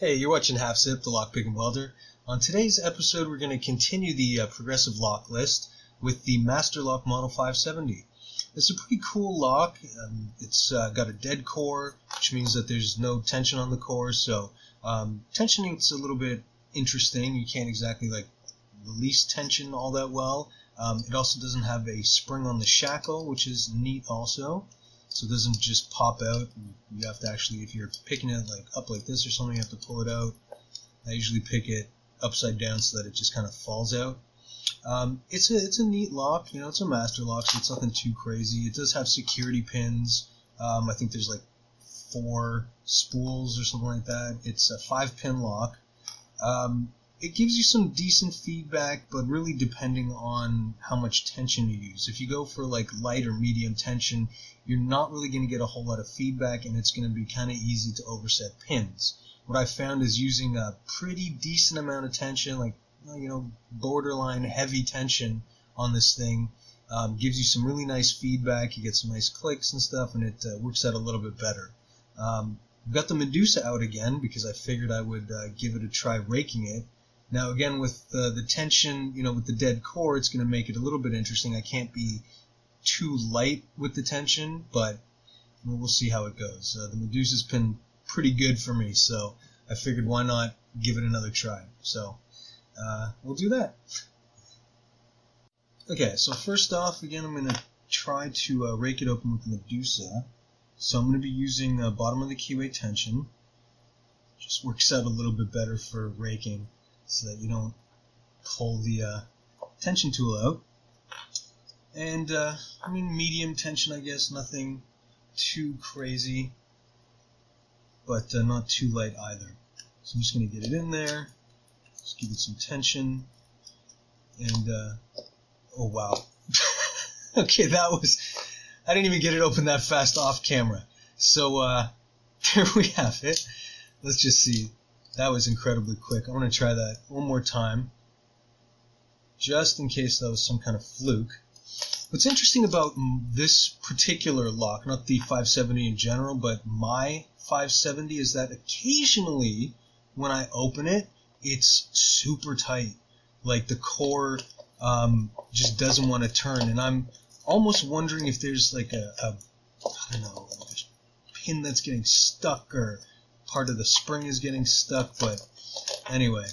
Hey, you're watching Halfzipp, the Lockpick and Welder. On today's episode, we're going to continue the uh, progressive lock list with the Master Lock Model 570. It's a pretty cool lock. Um, it's uh, got a dead core, which means that there's no tension on the core. So um, tensioning is a little bit interesting. You can't exactly like release tension all that well. Um, it also doesn't have a spring on the shackle, which is neat also so it doesn't just pop out. You have to actually, if you're picking it like up like this or something, you have to pull it out. I usually pick it upside down so that it just kind of falls out. Um, it's a it's a neat lock, you know, it's a master lock, so it's nothing too crazy. It does have security pins. Um, I think there's like four spools or something like that. It's a five pin lock. Um, it gives you some decent feedback, but really depending on how much tension you use. If you go for like light or medium tension, you're not really going to get a whole lot of feedback and it's going to be kind of easy to overset pins. What I found is using a pretty decent amount of tension, like, you know, borderline heavy tension on this thing, um, gives you some really nice feedback. You get some nice clicks and stuff, and it uh, works out a little bit better. Um, I've got the Medusa out again because I figured I would uh, give it a try raking it now again with the, the tension, you know, with the dead core, it's going to make it a little bit interesting. I can't be too light with the tension, but we'll see how it goes. Uh, the Medusa's been pretty good for me, so I figured why not give it another try. So uh, we'll do that. Okay, so first off, again, I'm going to try to uh, rake it open with the Medusa. So I'm going to be using the bottom of the keyway tension. Just works out a little bit better for raking so that you don't pull the uh, tension tool out. And, uh, I mean, medium tension, I guess, nothing too crazy, but uh, not too light either. So I'm just going to get it in there, just give it some tension, and, uh, oh wow. okay, that was, I didn't even get it open that fast off camera. So, uh, there we have it. Let's just see. That was incredibly quick. I want to try that one more time, just in case that was some kind of fluke. What's interesting about this particular lock, not the 570 in general, but my 570, is that occasionally when I open it, it's super tight. Like the core um, just doesn't want to turn, and I'm almost wondering if there's like a, a I don't know, a pin that's getting stuck or part of the spring is getting stuck, but anyway.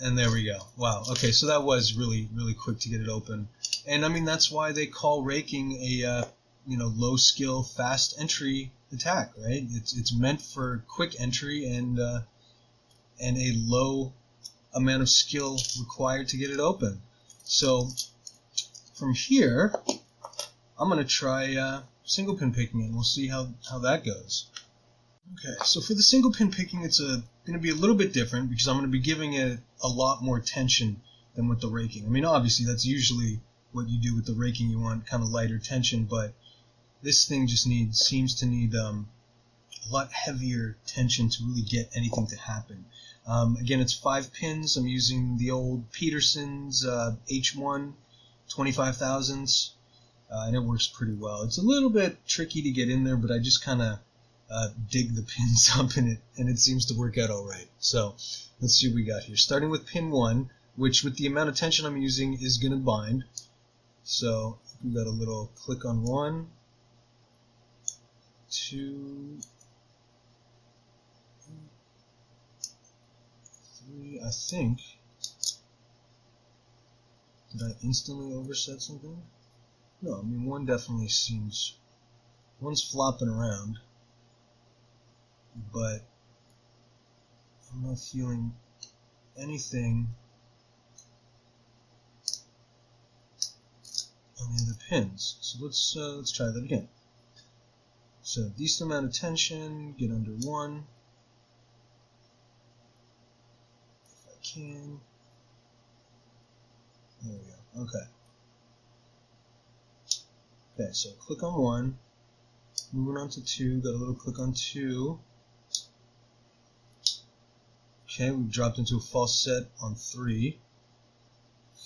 And there we go. Wow. Okay, so that was really, really quick to get it open. And I mean, that's why they call raking a, uh, you know, low skill, fast entry attack, right? It's, it's meant for quick entry and, uh, and a low amount of skill required to get it open. So from here, I'm going to try uh, single pin picking and we'll see how, how that goes. Okay, so for the single pin picking, it's going to be a little bit different because I'm going to be giving it a lot more tension than with the raking. I mean, obviously that's usually what you do with the raking. You want kind of lighter tension, but this thing just needs seems to need um, a lot heavier tension to really get anything to happen. Um, again, it's five pins. I'm using the old Peterson's uh, H1 25 thousandths, uh, and it works pretty well. It's a little bit tricky to get in there, but I just kind of uh, dig the pins up in it, and it seems to work out all right. So let's see what we got here. Starting with pin 1, which with the amount of tension I'm using is going to bind. So we got a little click on 1, 2, 3, I think. Did I instantly overset something? No, I mean, one definitely seems... One's flopping around but I'm not feeling anything on the other pins. So let's uh, let's try that again. So decent amount of tension, get under one. If I can. There we go. Okay. Okay, so click on one. Moving on to two, got a little click on two. Okay, we dropped into a false set on three.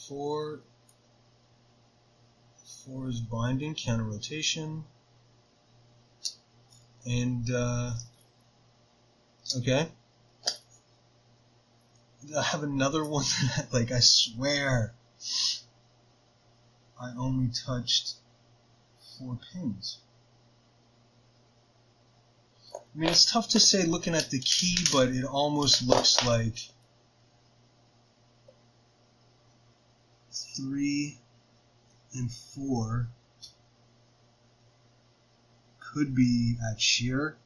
Four. Four is binding, counter rotation. And, uh, okay. I have another one that, like, I swear I only touched four pins. I mean, it's tough to say looking at the key, but it almost looks like three and four could be at shear.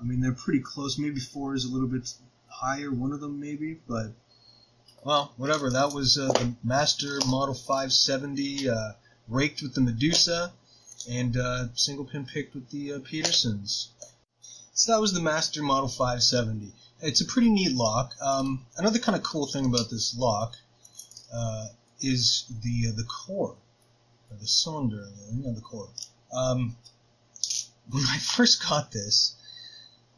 I mean, they're pretty close. Maybe four is a little bit higher, one of them maybe, but well, whatever. That was uh, the Master Model 570 uh, raked with the Medusa and uh, single pin picked with the uh, Petersons. So that was the Master Model 570. It's a pretty neat lock. Um, another kind of cool thing about this lock uh, is the uh, the core, or the cylinder, yeah, the core. Um, when I first got this,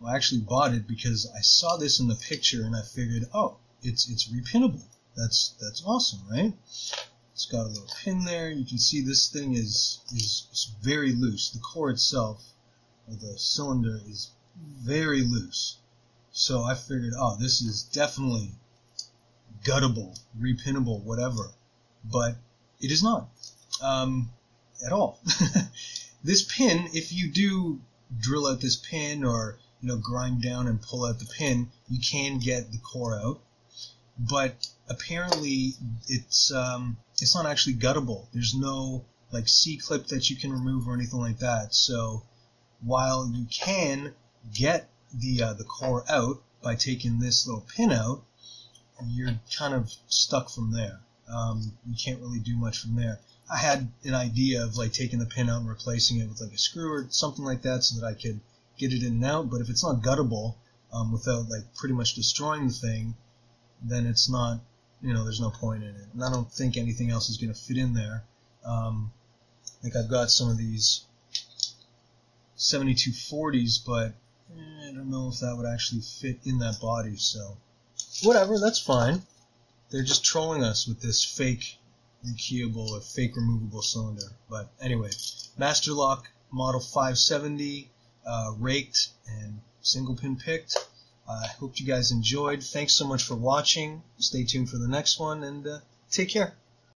well, I actually bought it because I saw this in the picture and I figured, oh, it's it's repinnable. That's that's awesome, right? It's got a little pin there. You can see this thing is is very loose. The core itself, or the cylinder, is very loose. So I figured, oh, this is definitely guttable, repinnable, whatever. But it is not um, at all. this pin, if you do drill out this pin or you know grind down and pull out the pin, you can get the core out. But apparently, it's um, it's not actually guttable. There's no like C clip that you can remove or anything like that. So while you can get the uh, the core out by taking this little pin out, you're kind of stuck from there. Um, you can't really do much from there. I had an idea of like taking the pin out and replacing it with like a screw or something like that so that I could get it in and out. But if it's not guttable um, without like pretty much destroying the thing, then it's not, you know, there's no point in it. And I don't think anything else is going to fit in there. Um, think I've got some of these 7240s, but I don't know if that would actually fit in that body. So whatever, that's fine. They're just trolling us with this fake rekeyable or fake removable cylinder. But anyway, Master Lock Model 570, uh, raked and single pin picked. I uh, hope you guys enjoyed. Thanks so much for watching. Stay tuned for the next one and uh, take care.